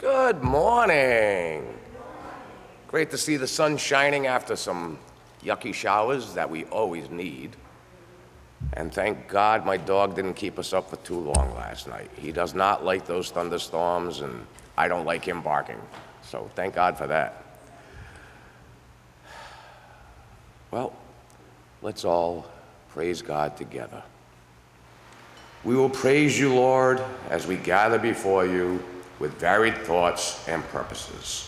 Good morning. Great to see the sun shining after some yucky showers that we always need. And thank God my dog didn't keep us up for too long last night. He does not like those thunderstorms, and I don't like him barking. So thank God for that. Well, let's all praise God together. We will praise you, Lord, as we gather before you with varied thoughts and purposes.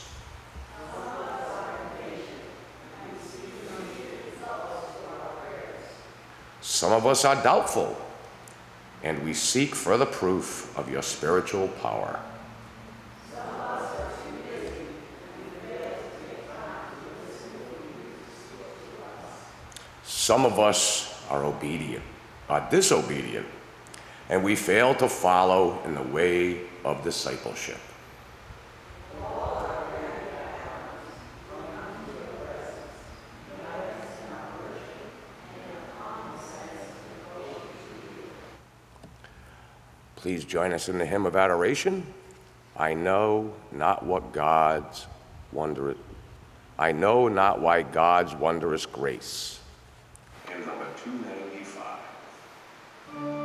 Some of us are doubtful, and we seek further proof of your spiritual power. Some of us are obedient, are disobedient, and we fail to follow in the way of discipleship. Please join us in the hymn of adoration. I know not what God's wonder I know not why God's wondrous grace. Hymn number 295.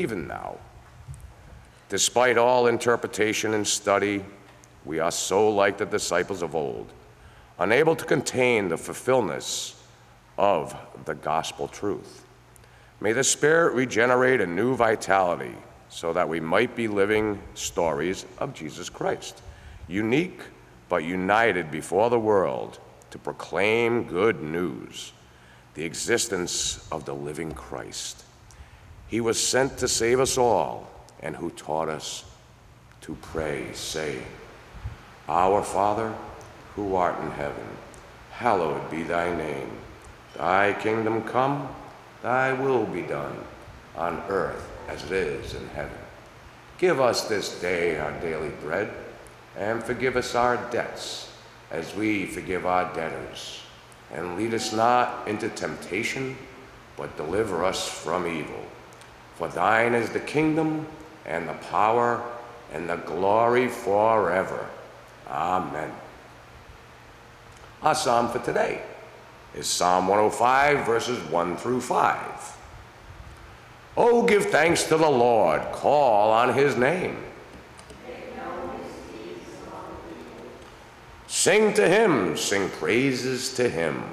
Even now. Despite all interpretation and study, we are so like the disciples of old, unable to contain the fulfillment of the gospel truth. May the Spirit regenerate a new vitality so that we might be living stories of Jesus Christ, unique but united before the world to proclaim good news, the existence of the living Christ. He was sent to save us all and who taught us to pray, say, Our Father, who art in heaven, hallowed be thy name. Thy kingdom come, thy will be done, on earth as it is in heaven. Give us this day our daily bread, and forgive us our debts, as we forgive our debtors. And lead us not into temptation, but deliver us from evil. For thine is the kingdom, and the power and the glory forever. Amen. Our psalm for today is Psalm 105, verses 1 through 5. Oh, give thanks to the Lord, call on his name. Sing to him, sing praises to him,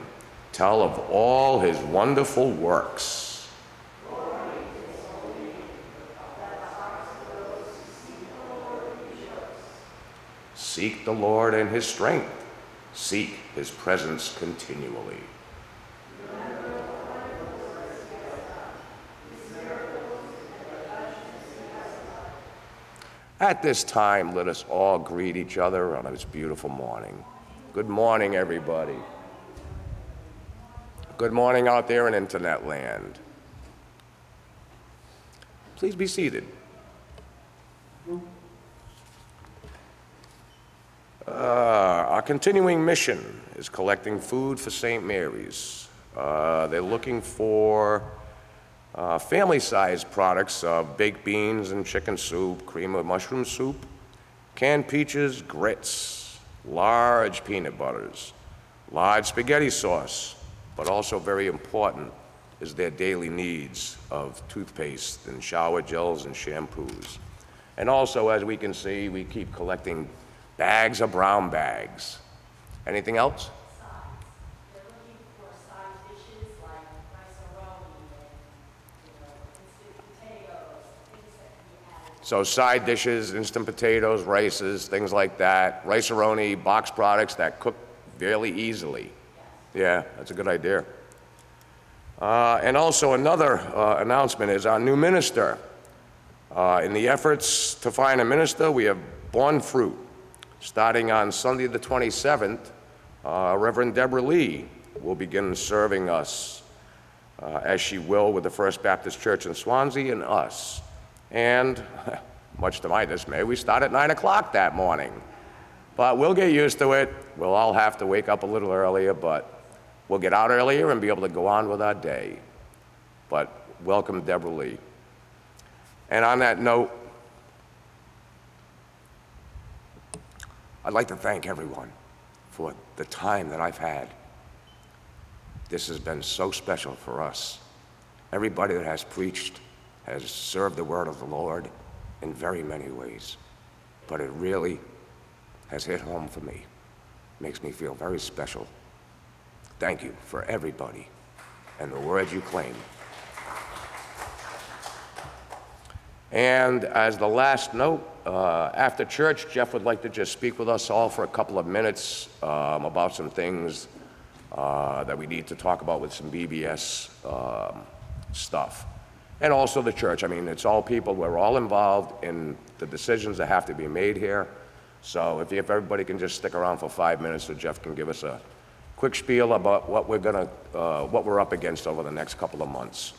tell of all his wonderful works. Seek the Lord and his strength. Seek his presence continually. At this time, let us all greet each other on this beautiful morning. Good morning, everybody. Good morning out there in internet land. Please be seated. Uh, our continuing mission is collecting food for St. Mary's. Uh, they're looking for uh, family-sized products of baked beans and chicken soup, cream of mushroom soup, canned peaches, grits, large peanut butters, large spaghetti sauce, but also very important is their daily needs of toothpaste and shower gels and shampoos. And also, as we can see, we keep collecting Bags of brown bags. Anything else? So side dishes, instant potatoes, rices, things like that. Rice-A-Roni, box products that cook fairly easily. Yeah, that's a good idea. Uh, and also another uh, announcement is our new minister. Uh, in the efforts to find a minister, we have borne fruit. Starting on Sunday, the 27th, uh, Reverend Deborah Lee will begin serving us uh, as she will with the First Baptist Church in Swansea and us. And, much to my dismay, we start at 9 o'clock that morning. But we'll get used to it. We'll all have to wake up a little earlier, but we'll get out earlier and be able to go on with our day. But welcome, Deborah Lee. And on that note, I'd like to thank everyone for the time that I've had. This has been so special for us. Everybody that has preached has served the word of the Lord in very many ways, but it really has hit home for me. Makes me feel very special. Thank you for everybody and the word you claim. And as the last note, uh, after church, Jeff would like to just speak with us all for a couple of minutes um, about some things uh, that we need to talk about with some BBS um, stuff. And also the church. I mean, it's all people, we're all involved in the decisions that have to be made here. So if, if everybody can just stick around for five minutes so Jeff can give us a quick spiel about what we're gonna, uh, what we're up against over the next couple of months.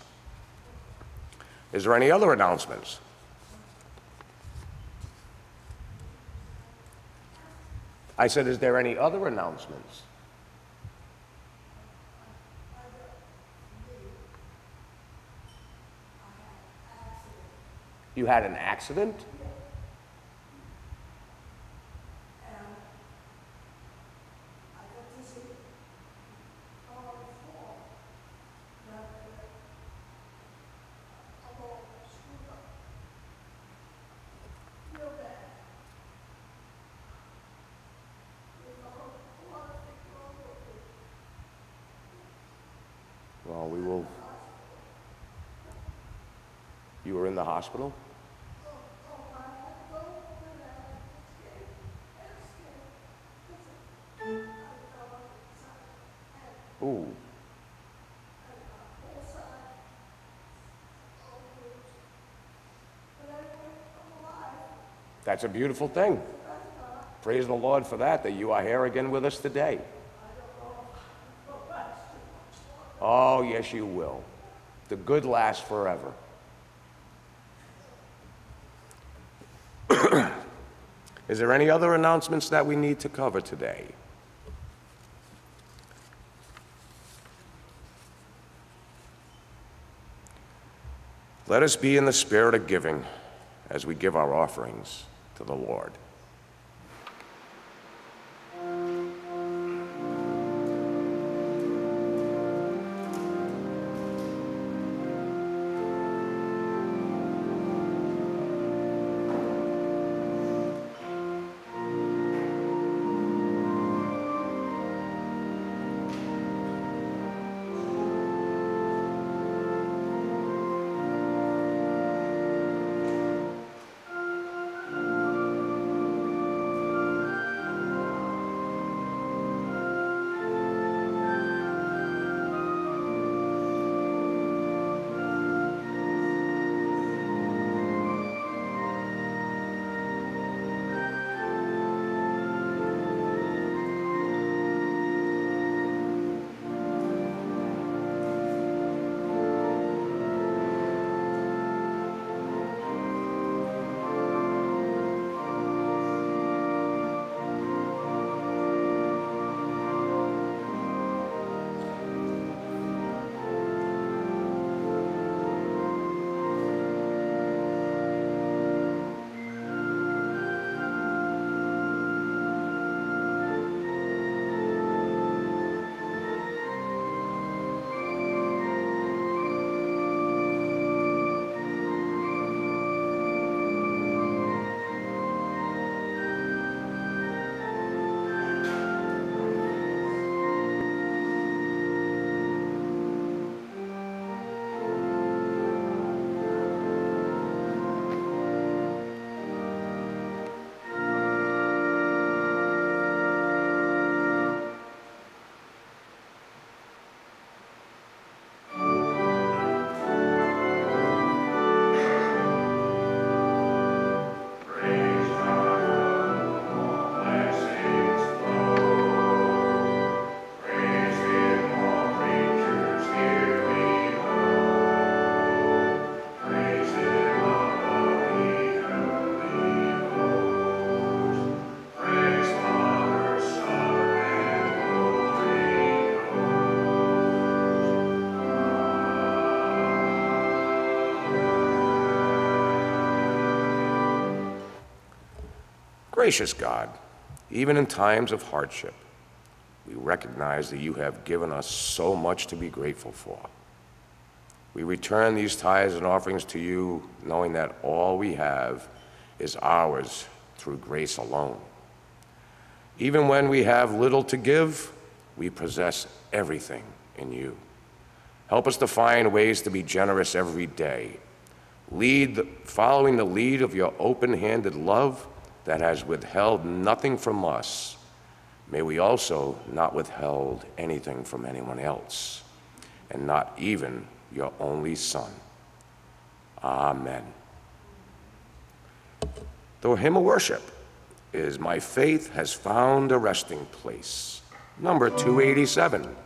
Is there any other announcements? I said, is there any other announcements? You had an accident? We will. You were in the hospital? Ooh. That's a beautiful thing. Praise the Lord for that, that you are here again with us today. Oh, you will. The good lasts forever. Is there any other announcements that we need to cover today? Let us be in the spirit of giving as we give our offerings to the Lord. Gracious God, even in times of hardship, we recognize that you have given us so much to be grateful for. We return these tithes and offerings to you, knowing that all we have is ours through grace alone. Even when we have little to give, we possess everything in you. Help us to find ways to be generous every day. Lead, following the lead of your open handed love that has withheld nothing from us, may we also not withhold anything from anyone else, and not even your only Son. Amen. The hymn of worship is My Faith Has Found a Resting Place, number 287.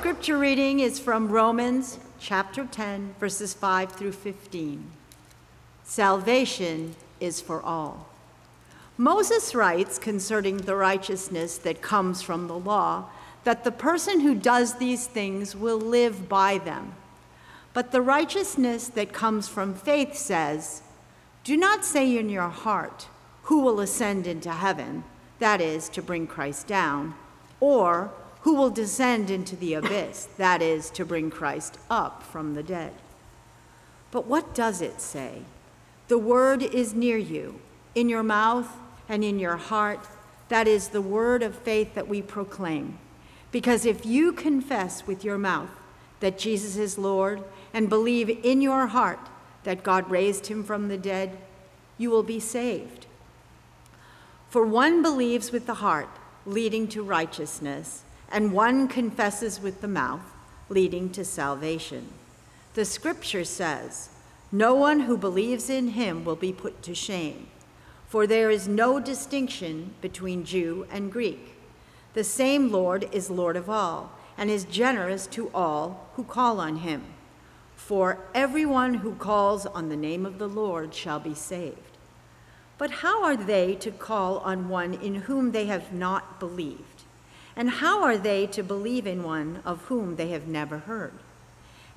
Scripture reading is from Romans chapter 10, verses 5 through 15. Salvation is for all. Moses writes concerning the righteousness that comes from the law that the person who does these things will live by them. But the righteousness that comes from faith says, Do not say in your heart, Who will ascend into heaven? That is, to bring Christ down. Or, Who will descend into the abyss? That is, to bring Christ up from the dead. But what does it say? The word is near you, in your mouth and in your heart. That is the word of faith that we proclaim. Because if you confess with your mouth that Jesus is Lord and believe in your heart that God raised him from the dead, you will be saved. For one believes with the heart, leading to righteousness, and one confesses with the mouth, leading to salvation. The scripture says, No one who believes in him will be put to shame, for there is no distinction between Jew and Greek. The same Lord is Lord of all, and is generous to all who call on him. For everyone who calls on the name of the Lord shall be saved. But how are they to call on one in whom they have not believed? And how are they to believe in one of whom they have never heard?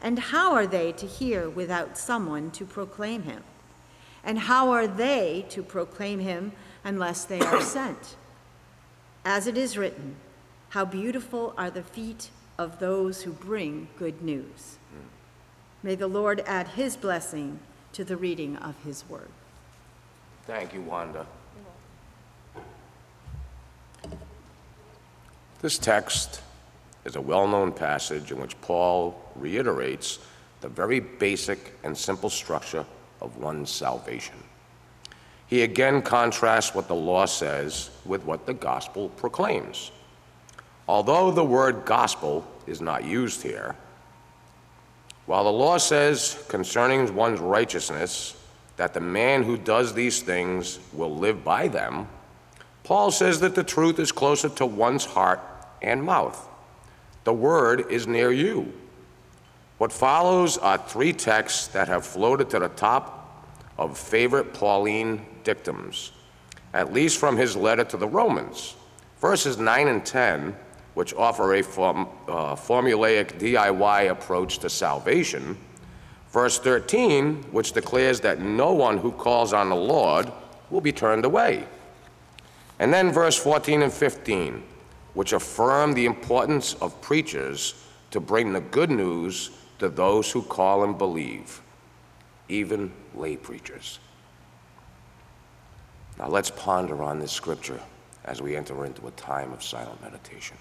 And how are they to hear without someone to proclaim him? And how are they to proclaim him unless they are sent? As it is written, how beautiful are the feet of those who bring good news. Hmm. May the Lord add his blessing to the reading of his word. Thank you, Wanda. This text is a well-known passage in which Paul reiterates the very basic and simple structure of one's salvation. He again contrasts what the law says with what the gospel proclaims. Although the word gospel is not used here, while the law says concerning one's righteousness that the man who does these things will live by them, Paul says that the truth is closer to one's heart and mouth. The word is near you. What follows are three texts that have floated to the top of favorite Pauline dictums, at least from his letter to the Romans. Verses 9 and 10 which offer a form, uh, formulaic DIY approach to salvation. Verse 13, which declares that no one who calls on the Lord will be turned away. And then verse 14 and 15, which affirm the importance of preachers to bring the good news to those who call and believe, even lay preachers. Now let's ponder on this scripture as we enter into a time of silent meditation.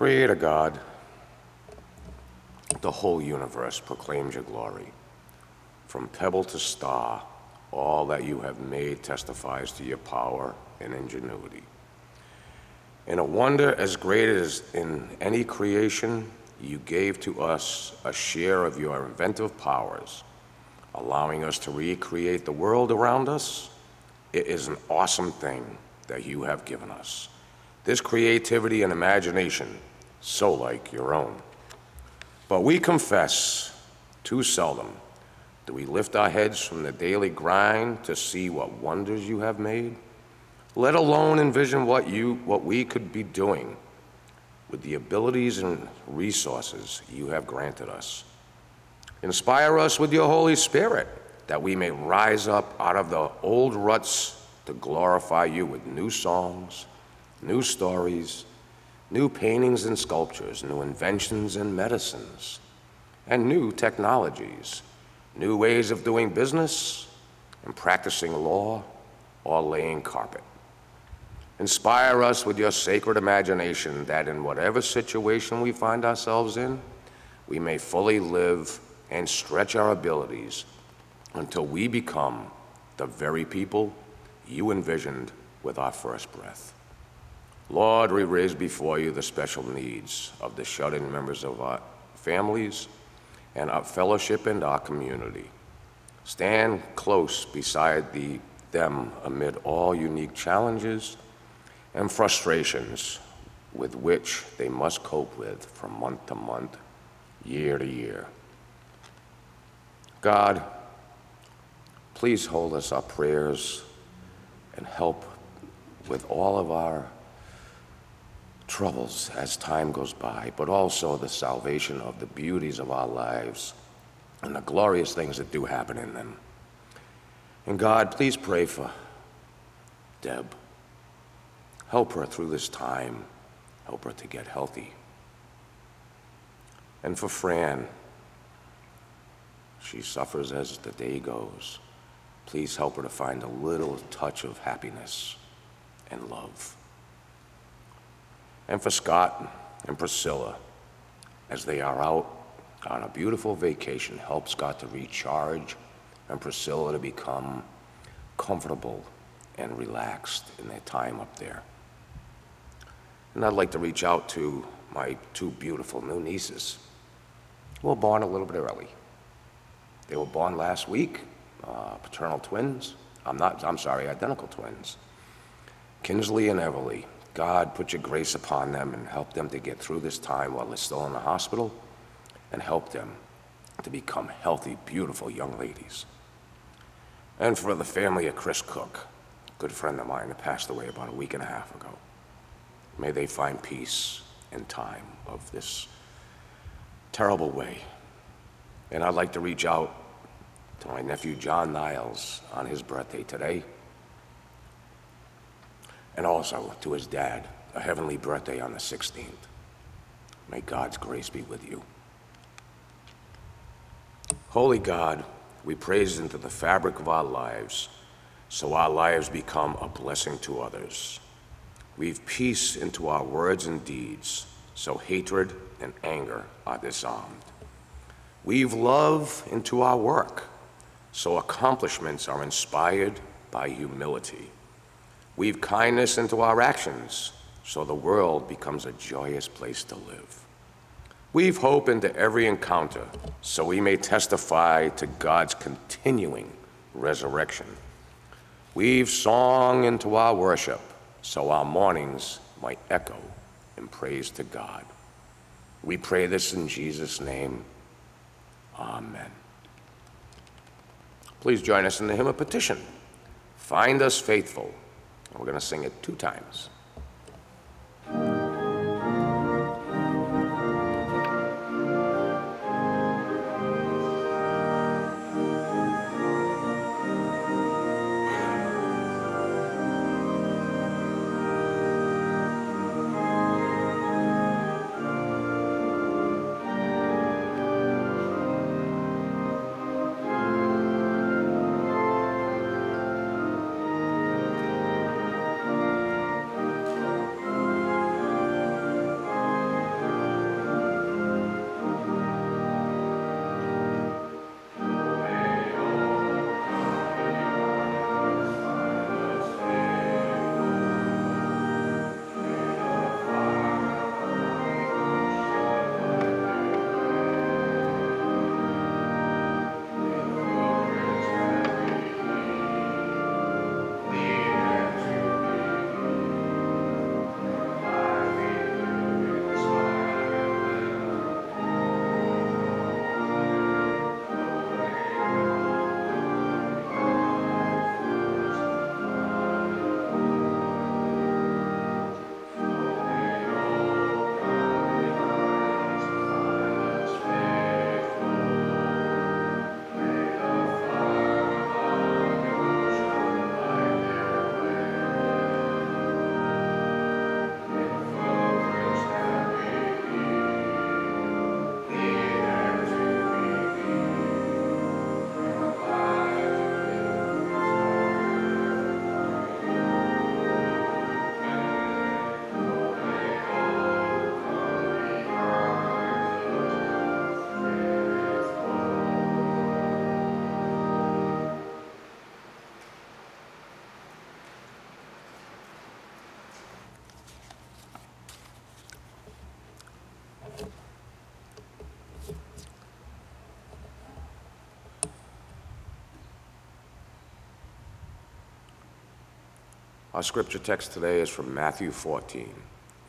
Creator God, the whole universe proclaims your glory. From pebble to star, all that you have made testifies to your power and ingenuity. In a wonder as great as in any creation, you gave to us a share of your inventive powers, allowing us to recreate the world around us. It is an awesome thing that you have given us. This creativity and imagination, so like your own. But we confess, too seldom do we lift our heads from the daily grind to see what wonders you have made, let alone envision what you what we could be doing with the abilities and resources you have granted us. Inspire us with your Holy Spirit that we may rise up out of the old ruts to glorify you with new songs, new stories, new paintings and sculptures, new inventions and medicines, and new technologies new ways of doing business and practicing law or laying carpet. Inspire us with your sacred imagination that in whatever situation we find ourselves in, we may fully live and stretch our abilities until we become the very people you envisioned with our first breath. Lord, we raise before you the special needs of the shut in members of our families and our fellowship and our community. Stand close beside the, them amid all unique challenges and frustrations with which they must cope with from month to month, year to year. God, please hold us our prayers and help with all of our troubles as time goes by, but also the salvation of the beauties of our lives and the glorious things that do happen in them. And God, please pray for Deb. Help her through this time. Help her to get healthy. And for Fran, she suffers as the day goes. Please help her to find a little touch of happiness and love and for Scott and Priscilla as they are out on a beautiful vacation. Help Scott to recharge and Priscilla to become comfortable and relaxed in their time up there. And I'd like to reach out to my two beautiful new nieces who were born a little bit early. They were born last week, uh, paternal twins. I'm not, I'm sorry, identical twins. Kinsley and Everly. God, put your grace upon them and help them to get through this time while they're still in the hospital and help them to become healthy, beautiful young ladies. And for the family of Chris Cook, a good friend of mine that passed away about a week and a half ago, may they find peace in time of this terrible way. And I'd like to reach out to my nephew John Niles on his birthday today and also to his dad, a heavenly birthday on the 16th. May God's grace be with you. Holy God, we praise into the fabric of our lives so our lives become a blessing to others. Weave peace into our words and deeds so hatred and anger are disarmed. Weave love into our work so accomplishments are inspired by humility. Weave kindness into our actions so the world becomes a joyous place to live. Weave hope into every encounter so we may testify to God's continuing resurrection. Weave song into our worship so our mornings might echo in praise to God. We pray this in Jesus' name. Amen. Please join us in the hymn of petition. Find us faithful we're going to sing it two times. Our scripture text today is from Matthew 14,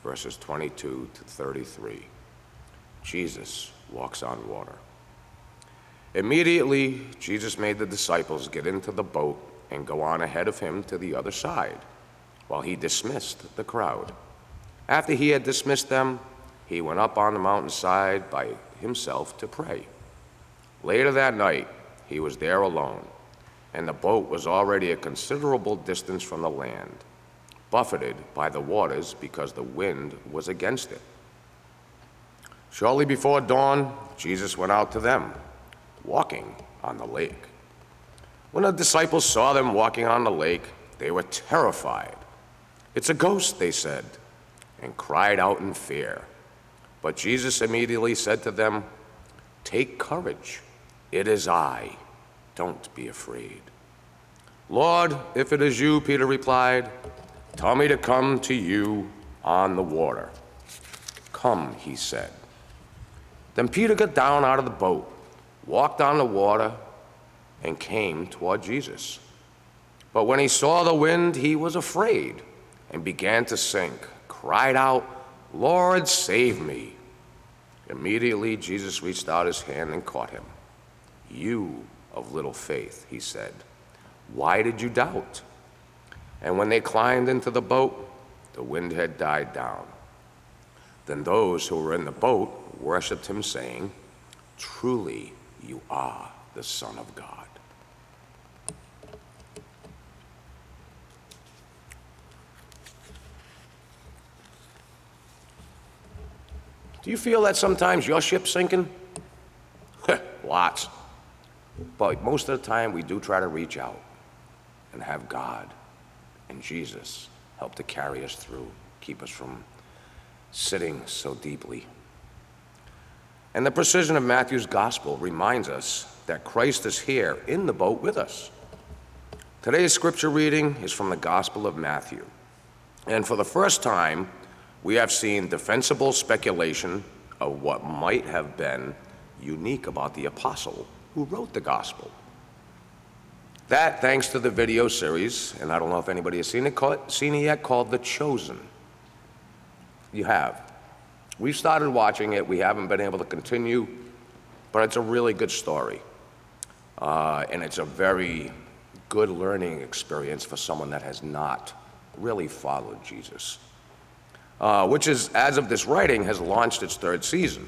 verses 22 to 33. Jesus walks on water. Immediately, Jesus made the disciples get into the boat and go on ahead of him to the other side, while he dismissed the crowd. After he had dismissed them, he went up on the mountainside by himself to pray. Later that night, he was there alone, and the boat was already a considerable distance from the land, buffeted by the waters because the wind was against it. Shortly before dawn, Jesus went out to them, walking on the lake. When the disciples saw them walking on the lake, they were terrified. It's a ghost, they said, and cried out in fear. But Jesus immediately said to them, Take courage, it is I. Don't be afraid. Lord, if it is you, Peter replied, tell me to come to you on the water. Come, he said. Then Peter got down out of the boat, walked on the water, and came toward Jesus. But when he saw the wind, he was afraid and began to sink, cried out, Lord, save me. Immediately, Jesus reached out his hand and caught him. You of little faith, he said, why did you doubt? And when they climbed into the boat, the wind had died down. Then those who were in the boat worshiped him, saying, Truly, you are the Son of God. Do you feel that sometimes your ship's sinking? Lots. But most of the time, we do try to reach out and have God and Jesus help to carry us through, keep us from sitting so deeply. And the precision of Matthew's gospel reminds us that Christ is here in the boat with us. Today's scripture reading is from the Gospel of Matthew. And for the first time, we have seen defensible speculation of what might have been unique about the apostle who wrote the gospel. That, thanks to the video series, and I don't know if anybody has seen it, seen it yet, called The Chosen. You have. We've started watching it. We haven't been able to continue, but it's a really good story. Uh, and it's a very good learning experience for someone that has not really followed Jesus uh, which is, as of this writing, has launched its third season.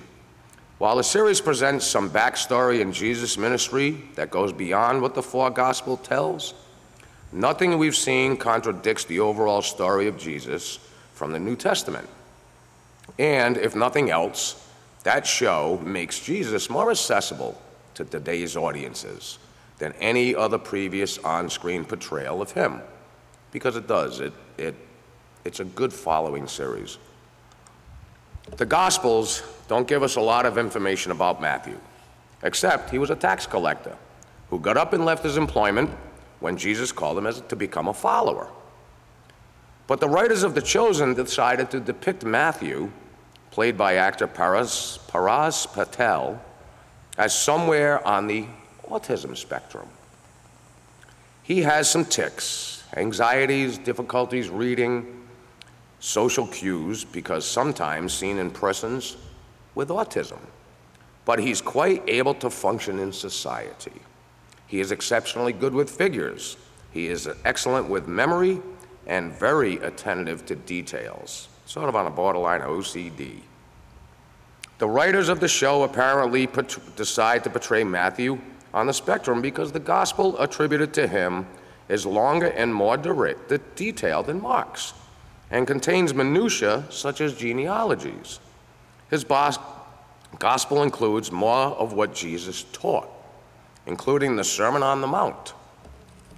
While the series presents some backstory in Jesus' ministry that goes beyond what the four gospel tells, nothing we've seen contradicts the overall story of Jesus from the New Testament. And if nothing else, that show makes Jesus more accessible to today's audiences than any other previous on-screen portrayal of him. Because it does, it, it it's a good following series. The Gospels don't give us a lot of information about Matthew, except he was a tax collector who got up and left his employment when Jesus called him as, to become a follower. But the writers of The Chosen decided to depict Matthew, played by actor Paras, Paras Patel, as somewhere on the autism spectrum. He has some tics, anxieties, difficulties reading, social cues because sometimes seen in persons with autism. But he's quite able to function in society. He is exceptionally good with figures. He is excellent with memory and very attentive to details, sort of on a borderline OCD. The writers of the show apparently decide to portray Matthew on the spectrum because the gospel attributed to him is longer and more direct, detailed than Mark's and contains minutiae such as genealogies. His gospel includes more of what Jesus taught, including the Sermon on the Mount,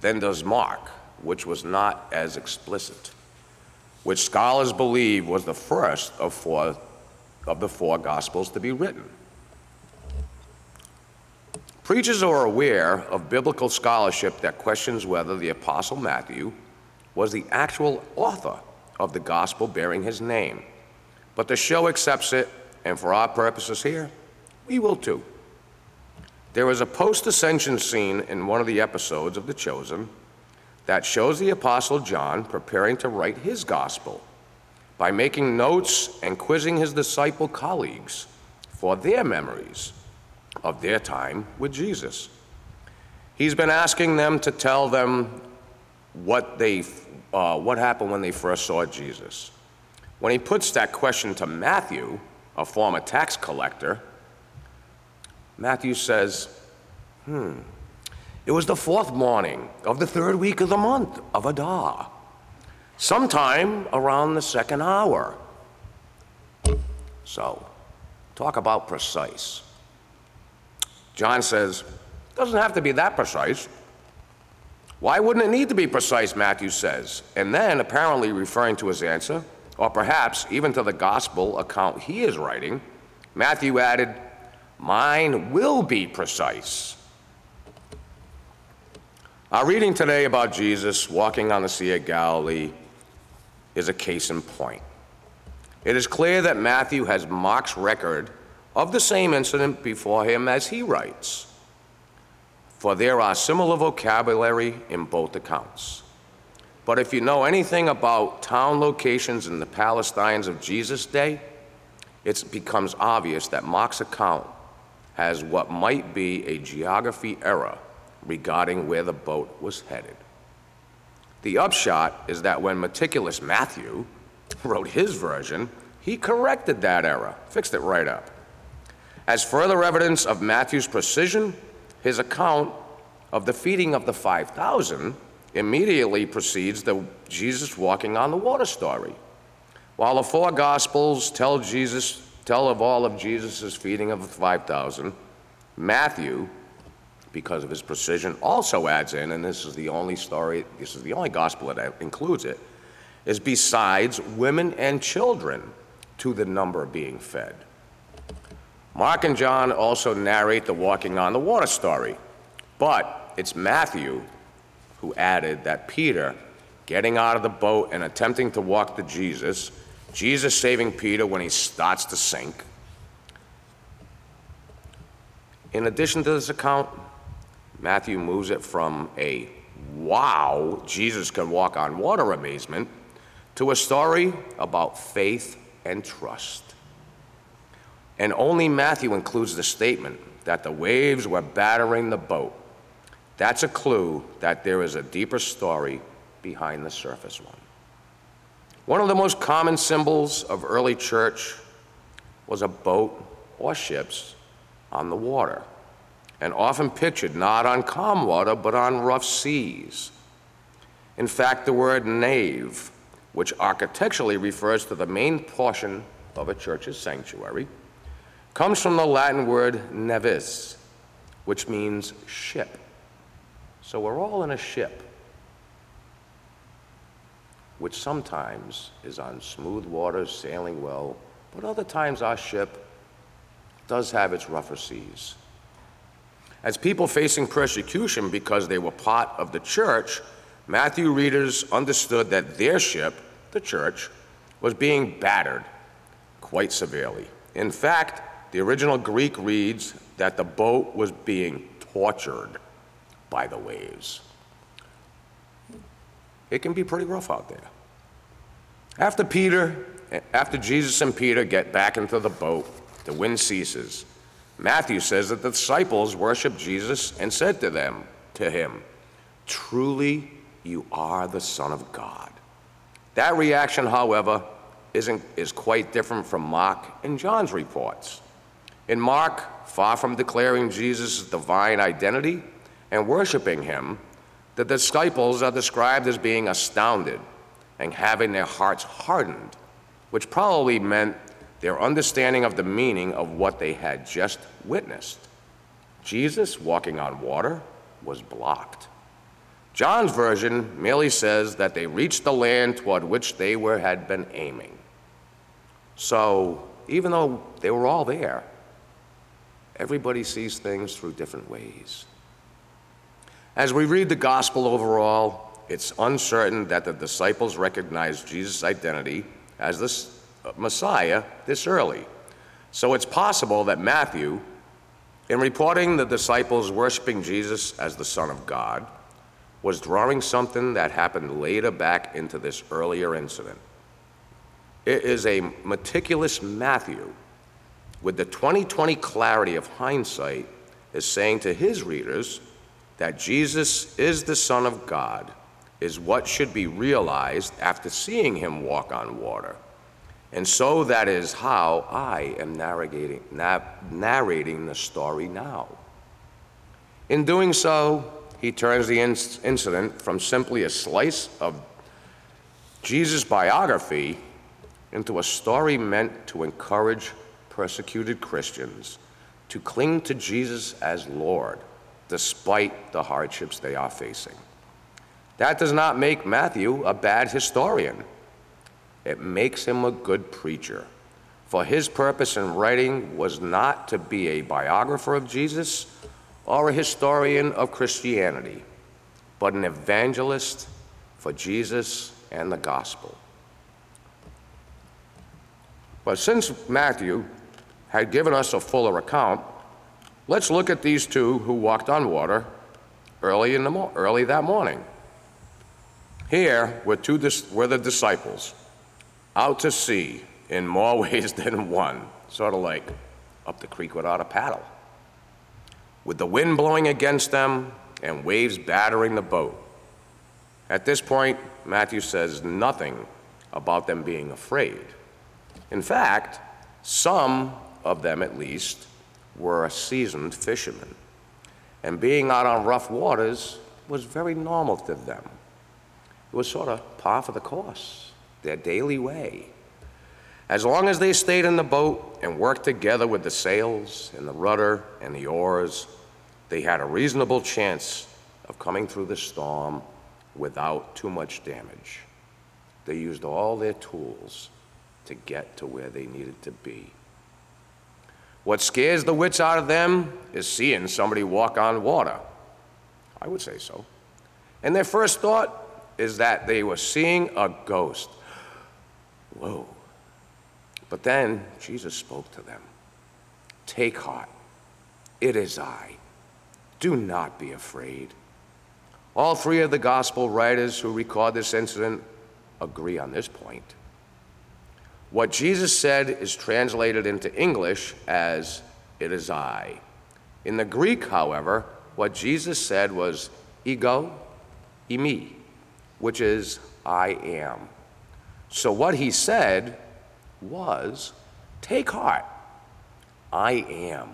than does Mark, which was not as explicit, which scholars believe was the first of, four, of the four gospels to be written. Preachers are aware of biblical scholarship that questions whether the Apostle Matthew was the actual author of the gospel bearing his name. But the show accepts it, and for our purposes here, we will too. There is a post ascension scene in one of the episodes of The Chosen that shows the Apostle John preparing to write his gospel by making notes and quizzing his disciple colleagues for their memories of their time with Jesus. He's been asking them to tell them what, they, uh, what happened when they first saw Jesus. When he puts that question to Matthew, a former tax collector, Matthew says, hmm, it was the fourth morning of the third week of the month of Adar, sometime around the second hour. So, talk about precise. John says, doesn't have to be that precise. Why wouldn't it need to be precise, Matthew says. And then, apparently referring to his answer, or perhaps even to the gospel account he is writing, Matthew added, Mine will be precise. Our reading today about Jesus walking on the Sea of Galilee is a case in point. It is clear that Matthew has Mark's record of the same incident before him as he writes, for there are similar vocabulary in both accounts. But if you know anything about town locations in the Palestinians of Jesus' day, it becomes obvious that Mark's account has what might be a geography error regarding where the boat was headed. The upshot is that when meticulous Matthew wrote his version, he corrected that error, fixed it right up. As further evidence of Matthew's precision, his account of the feeding of the 5,000 immediately precedes the Jesus walking on the water story. While the four Gospels tell Jesus tell of all of Jesus' feeding of the 5,000, Matthew, because of his precision, also adds in, and this is the only story, this is the only gospel that includes it, is besides women and children to the number being fed. Mark and John also narrate the walking on the water story, but it's Matthew who added that Peter, getting out of the boat and attempting to walk to Jesus, Jesus saving Peter when he starts to sink. In addition to this account, Matthew moves it from a wow, Jesus can walk on water amazement, to a story about faith and trust. And only Matthew includes the statement that the waves were battering the boat. That's a clue that there is a deeper story behind the surface one. One of the most common symbols of early church was a boat or ships on the water, and often pictured not on calm water, but on rough seas. In fact, the word nave, which architecturally refers to the main portion of a church's sanctuary, comes from the Latin word navis, which means ship. So we're all in a ship, which sometimes is on smooth waters, sailing well, but other times our ship does have its rougher seas. As people facing persecution because they were part of the church, Matthew readers understood that their ship, the church, was being battered quite severely. In fact, the original Greek reads that the boat was being tortured by the waves. It can be pretty rough out there. After Peter, after Jesus and Peter get back into the boat, the wind ceases. Matthew says that the disciples worshiped Jesus and said to them, to him, Truly you are the Son of God. That reaction, however, isn't, is quite different from Mark and John's reports. In Mark, far from declaring Jesus' divine identity, and worshiping him, the disciples are described as being astounded and having their hearts hardened, which probably meant their understanding of the meaning of what they had just witnessed. Jesus walking on water was blocked. John's version merely says that they reached the land toward which they were, had been aiming. So, even though they were all there, everybody sees things through different ways. As we read the gospel overall, it's uncertain that the disciples recognized Jesus' identity as the uh, Messiah this early. So it's possible that Matthew, in reporting the disciples worshiping Jesus as the Son of God, was drawing something that happened later back into this earlier incident. It is a meticulous Matthew with the 2020 clarity of hindsight is saying to his readers that Jesus is the Son of God is what should be realized after seeing him walk on water. And so that is how I am narrating, na- narrating the story now. In doing so, he turns the inc- incident from simply a slice of Jesus' biography into a story meant to encourage persecuted Christians to cling to Jesus as Lord despite the hardships they are facing. That does not make Matthew a bad historian. It makes him a good preacher. For his purpose in writing was not to be a biographer of Jesus or a historian of Christianity, but an evangelist for Jesus and the gospel. But since Matthew had given us a fuller account, let's look at these two who walked on water early, in the mo- early that morning. Here were, two dis- were the disciples, out to sea in more ways than one, sort of like up the creek without a paddle. With the wind blowing against them and waves battering the boat. At this point, Matthew says nothing about them being afraid. In fact, some of them at least were a seasoned fishermen, and being out on rough waters was very normal to them. It was sort of par for the course, their daily way. As long as they stayed in the boat and worked together with the sails and the rudder and the oars, they had a reasonable chance of coming through the storm without too much damage. They used all their tools to get to where they needed to be. What scares the wits out of them is seeing somebody walk on water. I would say so. And their first thought is that they were seeing a ghost. Whoa. But then Jesus spoke to them Take heart, it is I. Do not be afraid. All three of the gospel writers who record this incident agree on this point. What Jesus said is translated into English as, It is I. In the Greek, however, what Jesus said was ego, eimi, which is I am. So what he said was, Take heart. I am.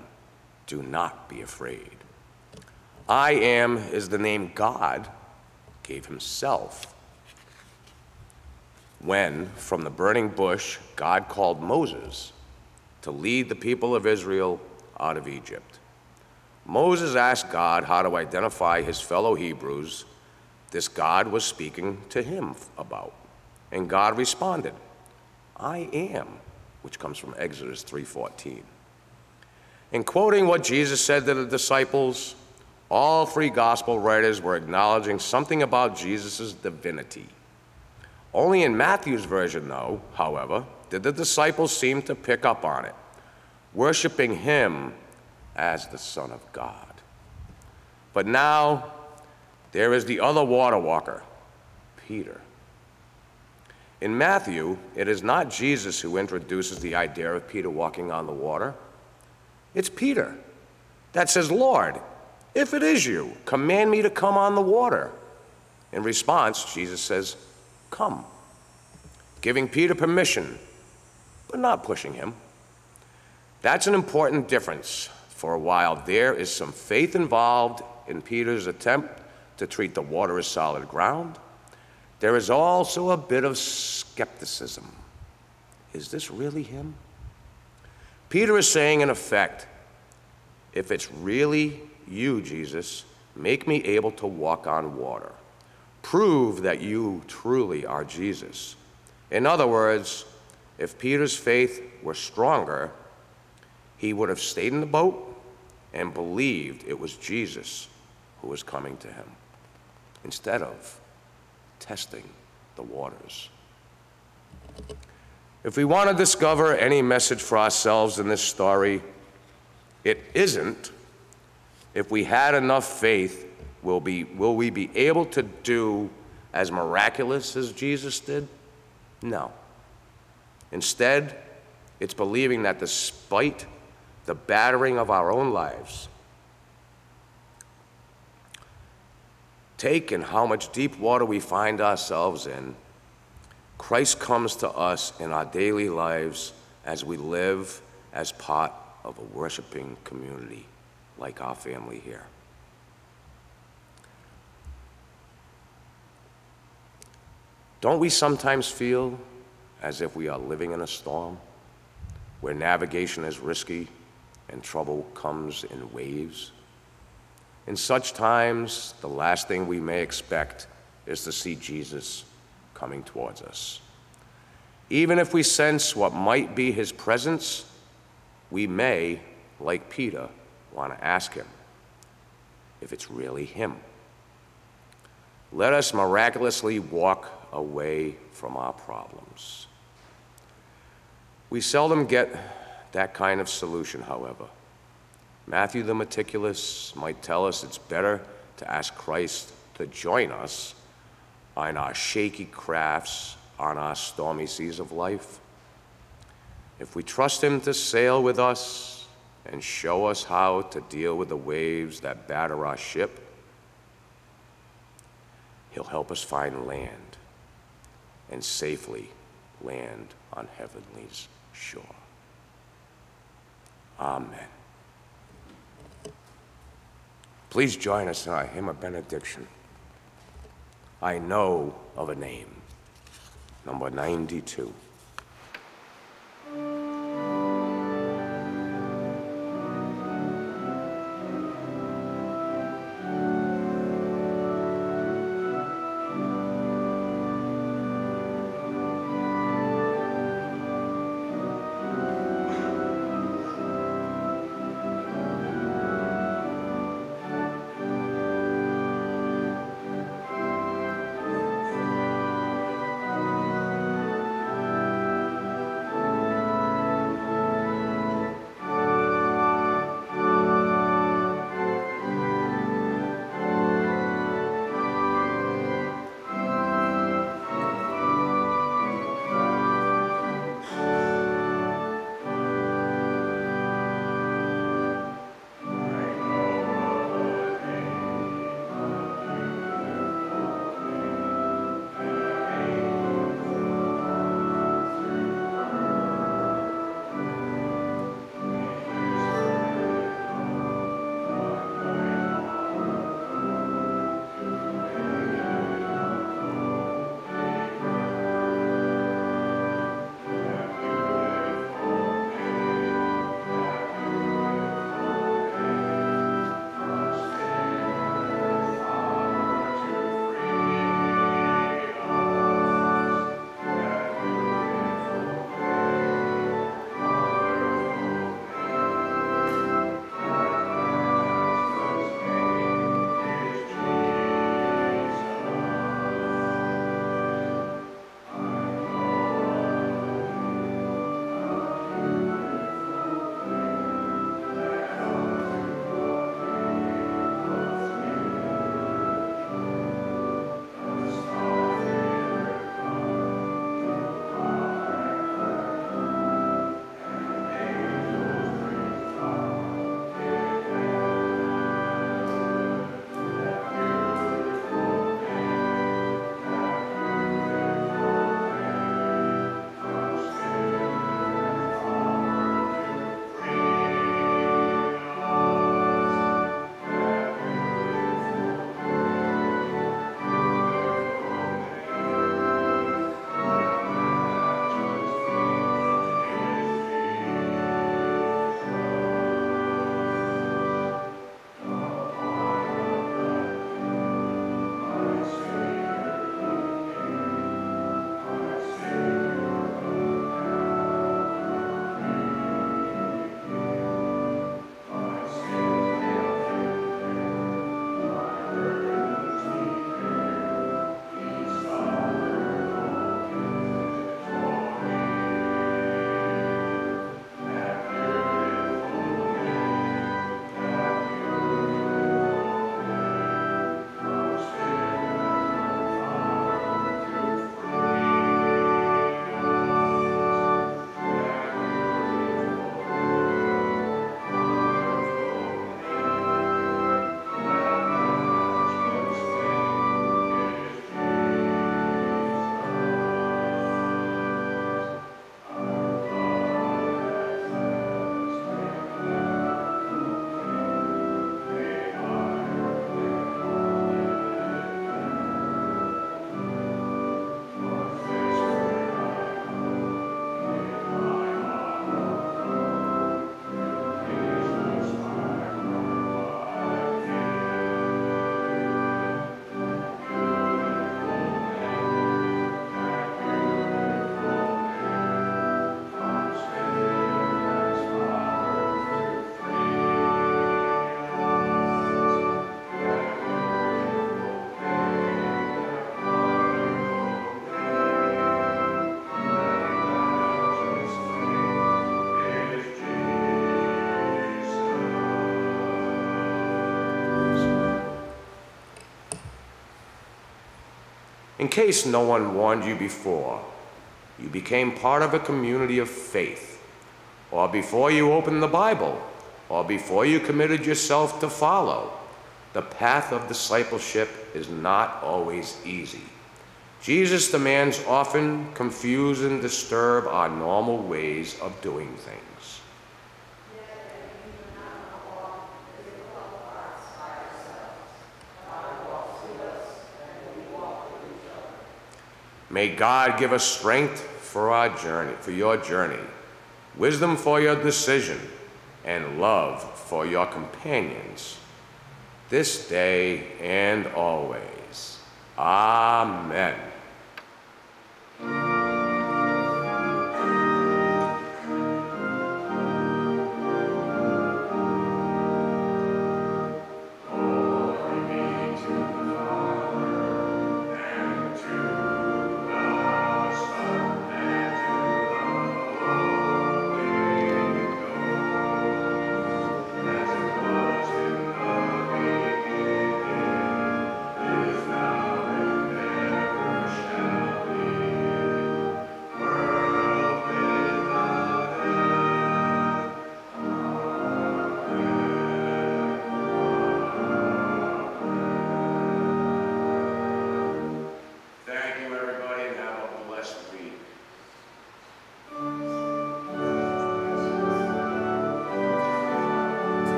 Do not be afraid. I am is the name God gave himself when, from the burning bush, God called Moses to lead the people of Israel out of Egypt. Moses asked God how to identify his fellow Hebrews this God was speaking to him about. And God responded, I am, which comes from Exodus 3:14. In quoting what Jesus said to the disciples, all three gospel writers were acknowledging something about Jesus' divinity. Only in Matthew's version, though, however, did the disciples seem to pick up on it, worshiping him as the Son of God. But now, there is the other water walker, Peter. In Matthew, it is not Jesus who introduces the idea of Peter walking on the water. It's Peter that says, Lord, if it is you, command me to come on the water. In response, Jesus says, Come, giving Peter permission, but not pushing him. That's an important difference. For a while, there is some faith involved in Peter's attempt to treat the water as solid ground. There is also a bit of skepticism. Is this really him? Peter is saying, in effect, if it's really you, Jesus, make me able to walk on water. Prove that you truly are Jesus. In other words, if Peter's faith were stronger, he would have stayed in the boat and believed it was Jesus who was coming to him instead of testing the waters. If we want to discover any message for ourselves in this story, it isn't if we had enough faith will, be, will we be able to do as miraculous as Jesus did? No. Instead, it's believing that despite the battering of our own lives, take and how much deep water we find ourselves in, Christ comes to us in our daily lives as we live as part of a worshiping community like our family here. Don't we sometimes feel as if we are living in a storm where navigation is risky and trouble comes in waves? In such times, the last thing we may expect is to see Jesus coming towards us. Even if we sense what might be his presence, we may, like Peter, want to ask him if it's really him. Let us miraculously walk away from our problems. We seldom get that kind of solution, however. Matthew the meticulous might tell us it's better to ask Christ to join us on our shaky crafts, on our stormy seas of life. If we trust Him to sail with us and show us how to deal with the waves that batter our ship, He'll help us find land and safely land on heavenly's shore. Amen. Please join us in our hymn of benediction. I know of a name, number 92. In case no one warned you before, you became part of a community of faith, or before you opened the Bible, or before you committed yourself to follow. The path of discipleship is not always easy. Jesus' demands often confuse and disturb our normal ways of doing things. May God give us strength for our journey, for your journey, wisdom for your decision, and love for your companions, this day and always. Amen.